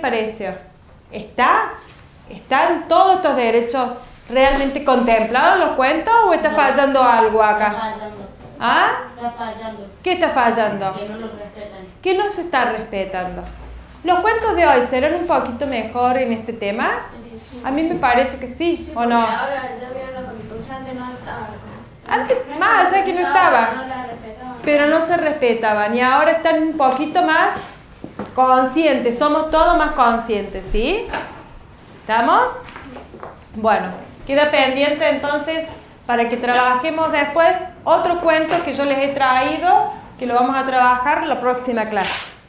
pareció? ¿Está? ¿Están todos estos derechos realmente contemplados en los cuentos o está fallando algo Está acá? fallando. ¿Ah? Está fallando. ¿Qué está fallando? Que no lo respetan. ¿Qué no se está respetando? ¿Los cuentos de hoy serán un poquito mejor en este tema? A mí me parece que sí, ¿o no? Ahora ya antes no estaba. Antes, más allá que no estaba. Pero no se respetaban y ahora están un poquito más conscientes, somos todos más conscientes, ¿sí? ¿Estamos? Bueno, queda pendiente entonces para que trabajemos después otro cuento que yo les he traído, que lo vamos a trabajar la próxima clase.